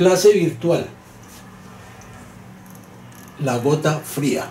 Clase virtual. La gota fría.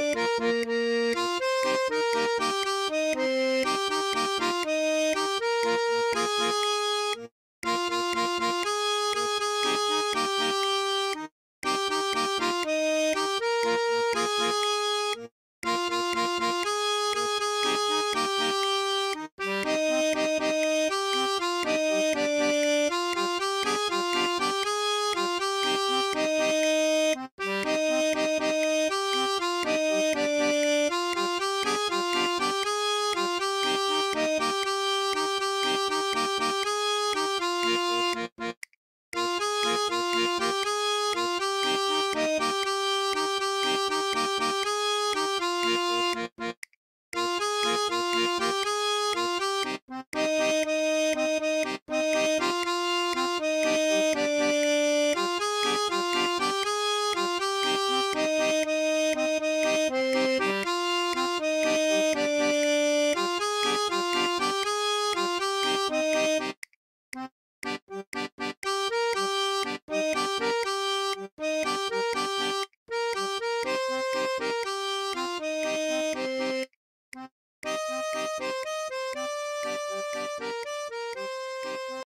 ポッポッポッポッポッポッポッポッポッポッポッポッポッ。